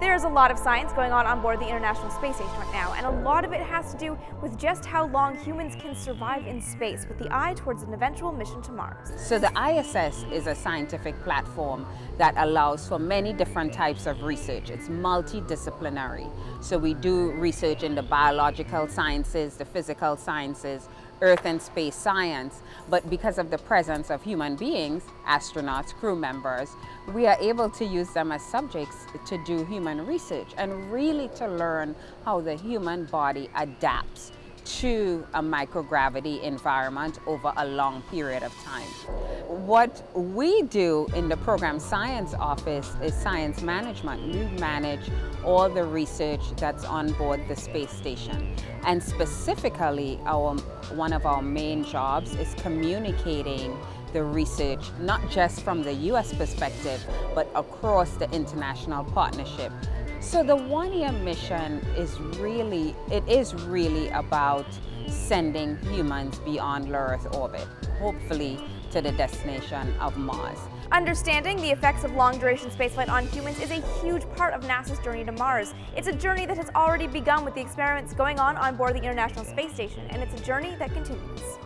There's a lot of science going on on board the International Space Station right now, and a lot of it has to do with just how long humans can survive in space with the eye towards an eventual mission to Mars. So the ISS is a scientific platform that allows for many different types of research. It's multidisciplinary. So we do research in the biological sciences, the physical sciences, earth and space science, but because of the presence of human beings, astronauts, crew members, we are able to use them as subjects to do human research and really to learn how the human body adapts to a microgravity environment over a long period of time. What we do in the program science office is science management. We manage all the research that's on board the space station. And specifically, our, one of our main jobs is communicating the research, not just from the US perspective, but across the international partnership. So the one year mission is really, it is really about sending humans beyond Earth orbit, hopefully to the destination of Mars. Understanding the effects of long-duration spaceflight on humans is a huge part of NASA's journey to Mars. It's a journey that has already begun with the experiments going on on board the International Space Station, and it's a journey that continues.